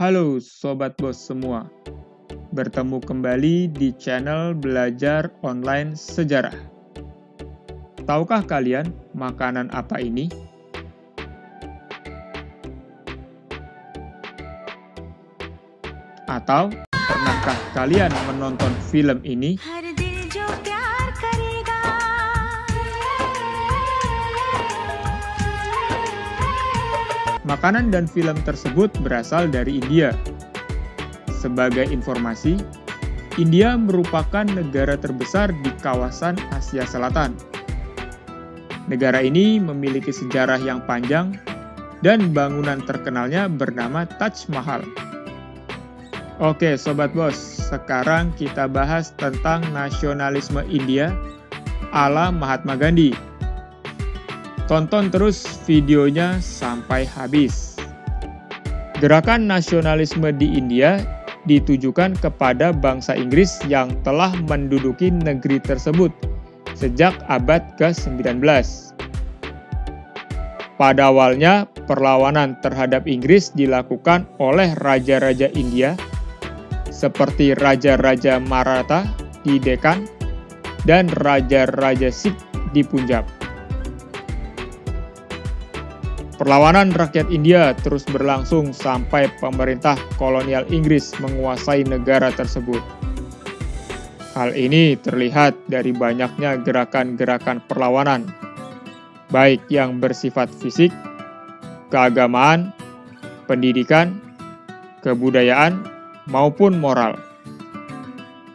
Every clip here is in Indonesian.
Halo Sobat Bos semua, bertemu kembali di channel Belajar Online Sejarah. Tahukah kalian makanan apa ini? Atau pernahkah kalian menonton film ini? Makanan dan film tersebut berasal dari India. Sebagai informasi, India merupakan negara terbesar di kawasan Asia Selatan. Negara ini memiliki sejarah yang panjang dan bangunan terkenalnya bernama Taj Mahal. Oke, sobat bos, sekarang kita bahas tentang nasionalisme India ala Mahatma Gandhi. Tonton terus videonya sampai habis. Gerakan nasionalisme di India ditujukan kepada bangsa Inggris yang telah menduduki negeri tersebut sejak abad ke-19. Pada awalnya, perlawanan terhadap Inggris dilakukan oleh raja-raja India seperti Raja-Raja Maratha di Deccan dan Raja-Raja Sikh di Punjab. Perlawanan rakyat India terus berlangsung sampai pemerintah kolonial Inggris menguasai negara tersebut. Hal ini terlihat dari banyaknya gerakan-gerakan perlawanan, baik yang bersifat fisik, keagamaan, pendidikan, kebudayaan, maupun moral.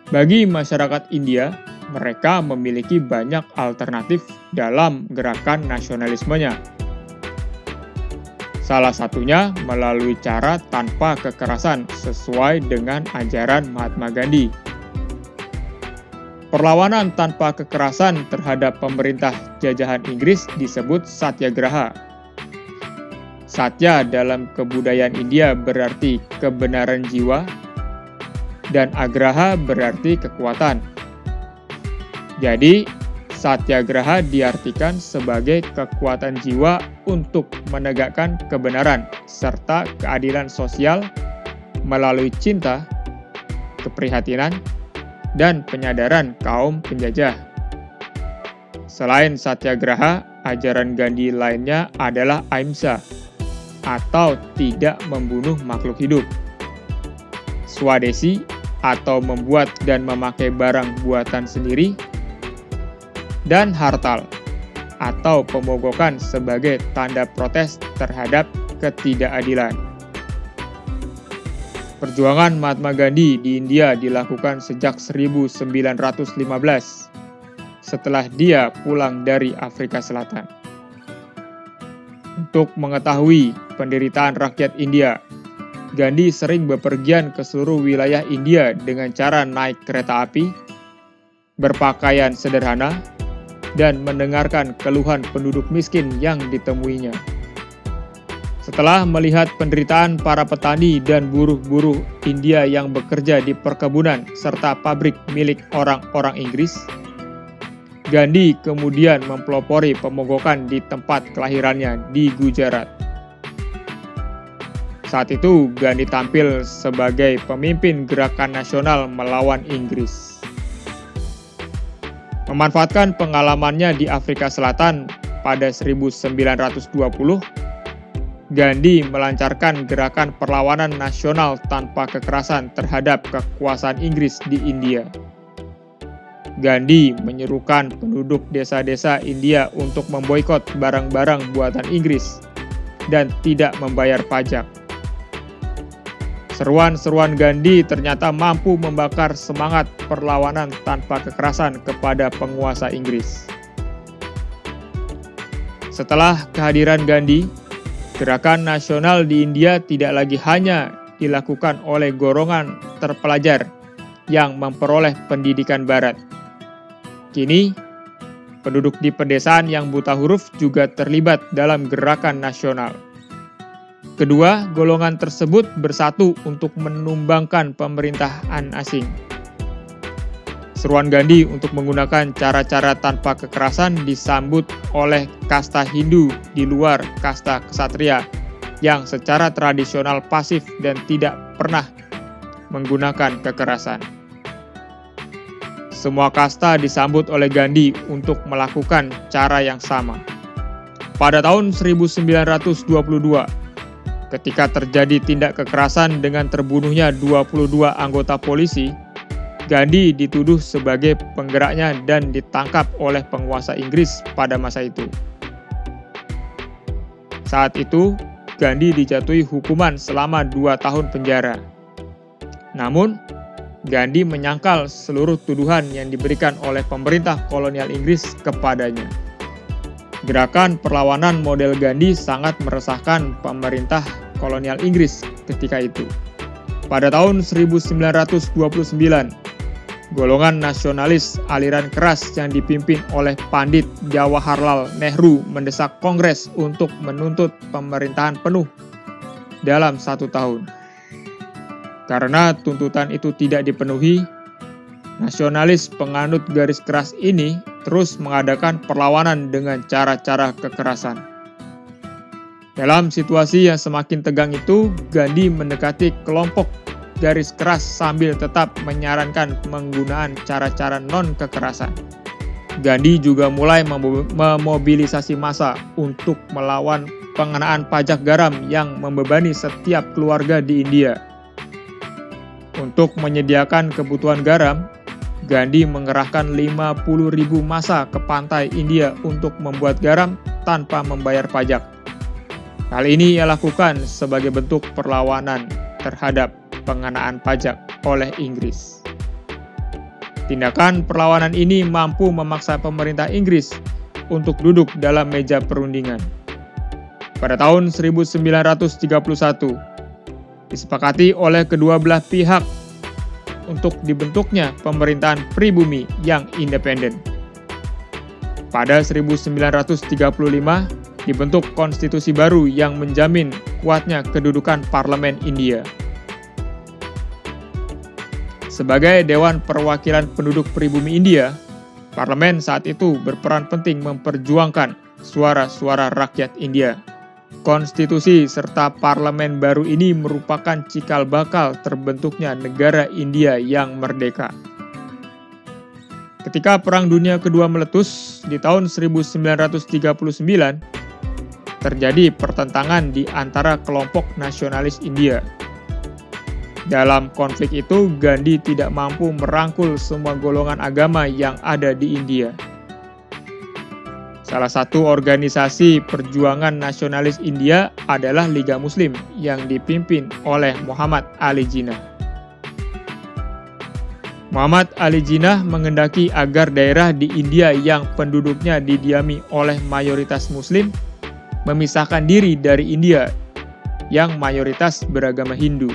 Bagi masyarakat India, mereka memiliki banyak alternatif dalam gerakan nasionalismenya Salah satunya melalui cara tanpa kekerasan sesuai dengan ajaran Mahatma Gandhi. Perlawanan tanpa kekerasan terhadap pemerintah jajahan Inggris disebut satyagraha. Satya dalam kebudayaan India berarti kebenaran jiwa, dan agraha berarti kekuatan. Jadi, Satyagraha diartikan sebagai kekuatan jiwa untuk menegakkan kebenaran serta keadilan sosial melalui cinta, keprihatinan, dan penyadaran kaum penjajah. Selain Satyagraha, ajaran Gandhi lainnya adalah Aimsa atau tidak membunuh makhluk hidup. Swadesi atau membuat dan memakai barang buatan sendiri dan hartal atau pemogokan sebagai tanda protes terhadap ketidakadilan. Perjuangan Mahatma Gandhi di India dilakukan sejak 1915 setelah dia pulang dari Afrika Selatan. Untuk mengetahui penderitaan rakyat India, Gandhi sering bepergian ke seluruh wilayah India dengan cara naik kereta api, berpakaian sederhana, dan mendengarkan keluhan penduduk miskin yang ditemuinya. Setelah melihat penderitaan para petani dan buruh-buruh India yang bekerja di perkebunan serta pabrik milik orang-orang Inggris, Gandhi kemudian mempelopori pemogokan di tempat kelahirannya di Gujarat. Saat itu, Gandhi tampil sebagai pemimpin gerakan nasional melawan Inggris. Memanfaatkan pengalamannya di Afrika Selatan pada 1920, Gandhi melancarkan gerakan perlawanan nasional tanpa kekerasan terhadap kekuasaan Inggris di India. Gandhi menyerukan penduduk desa-desa India untuk memboikot barang-barang buatan Inggris dan tidak membayar pajak. Seruan-seruan Gandhi ternyata mampu membakar semangat perlawanan tanpa kekerasan kepada penguasa Inggris. Setelah kehadiran Gandhi, gerakan nasional di India tidak lagi hanya dilakukan oleh golongan terpelajar yang memperoleh pendidikan barat. Kini, penduduk di pedesaan yang buta huruf juga terlibat dalam gerakan nasional. Kedua, golongan tersebut bersatu untuk menumbangkan pemerintahan asing. Seruan Gandhi untuk menggunakan cara-cara tanpa kekerasan disambut oleh kasta Hindu di luar kasta kesatria yang secara tradisional pasif dan tidak pernah menggunakan kekerasan. Semua kasta disambut oleh Gandhi untuk melakukan cara yang sama. Pada tahun 1922, ketika terjadi tindak kekerasan dengan terbunuhnya 22 anggota polisi, Gandhi dituduh sebagai penggeraknya dan ditangkap oleh penguasa Inggris pada masa itu. Saat itu, Gandhi dijatuhi hukuman selama dua tahun penjara. Namun, Gandhi menyangkal seluruh tuduhan yang diberikan oleh pemerintah kolonial Inggris kepadanya. Gerakan perlawanan model Gandhi sangat meresahkan pemerintah kolonial Inggris ketika itu. Pada tahun 1929, golongan nasionalis aliran keras yang dipimpin oleh Pandit Jawaharlal Nehru mendesak Kongres untuk menuntut pemerintahan penuh dalam satu tahun. Karena tuntutan itu tidak dipenuhi, nasionalis penganut garis keras ini terus mengadakan perlawanan dengan cara-cara kekerasan. Dalam situasi yang semakin tegang itu, Gandhi mendekati kelompok garis keras sambil tetap menyarankan penggunaan cara-cara non-kekerasan. Gandhi juga mulai memobilisasi massa untuk melawan pengenaan pajak garam yang membebani setiap keluarga di India untuk menyediakan kebutuhan garam, Gandhi mengerahkan 50.000 masa ke pantai India untuk membuat garam tanpa membayar pajak. Hal ini ia lakukan sebagai bentuk perlawanan terhadap pengenaan pajak oleh Inggris. Tindakan perlawanan ini mampu memaksa pemerintah Inggris untuk duduk dalam meja perundingan. Pada tahun 1931, disepakati oleh kedua belah pihak untuk dibentuknya pemerintahan pribumi yang independen. Pada 1935, dibentuk konstitusi baru yang menjamin kuatnya kedudukan parlemen India. Sebagai Dewan Perwakilan Penduduk Pribumi India, parlemen saat itu berperan penting memperjuangkan suara-suara rakyat India. Konstitusi serta parlemen baru ini merupakan cikal bakal terbentuknya negara India yang merdeka. Ketika Perang Dunia Kedua meletus di tahun 1939, terjadi pertentangan di antara kelompok nasionalis India. Dalam konflik itu, Gandhi tidak mampu merangkul semua golongan agama yang ada di India. Salah satu organisasi perjuangan nasionalis India adalah Liga Muslim yang dipimpin oleh Muhammad Ali Jinnah. Muhammad Ali Jinnah mengendaki agar daerah di India yang penduduknya didiami oleh mayoritas Muslim memisahkan diri dari India yang mayoritas beragama Hindu.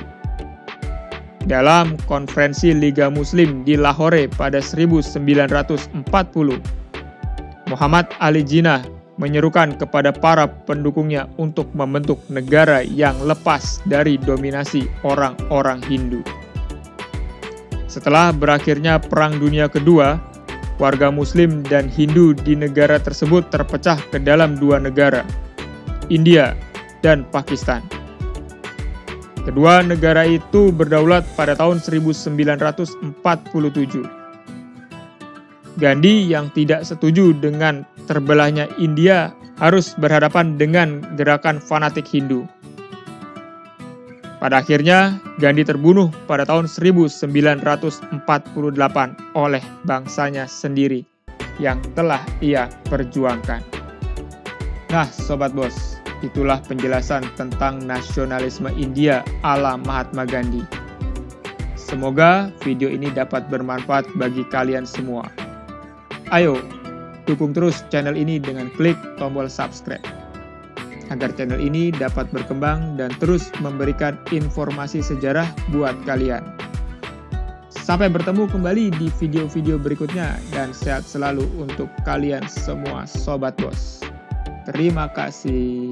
Dalam konferensi Liga Muslim di Lahore pada 1940, Muhammad Ali Jinnah menyerukan kepada para pendukungnya untuk membentuk negara yang lepas dari dominasi orang-orang Hindu. Setelah berakhirnya Perang Dunia Kedua, warga Muslim dan Hindu di negara tersebut terpecah ke dalam dua negara, India dan Pakistan. Kedua negara itu berdaulat pada tahun 1947. Gandhi yang tidak setuju dengan terbelahnya India harus berhadapan dengan gerakan fanatik Hindu. Pada akhirnya, Gandhi terbunuh pada tahun 1948 oleh bangsanya sendiri yang telah ia perjuangkan. Nah, sobat bos, itulah penjelasan tentang nasionalisme India ala Mahatma Gandhi. Semoga video ini dapat bermanfaat bagi kalian semua. Ayo, dukung terus channel ini dengan klik tombol subscribe agar channel ini dapat berkembang dan terus memberikan informasi sejarah buat kalian. Sampai bertemu kembali di video-video berikutnya dan sehat selalu untuk kalian semua sobat bos. Terima kasih.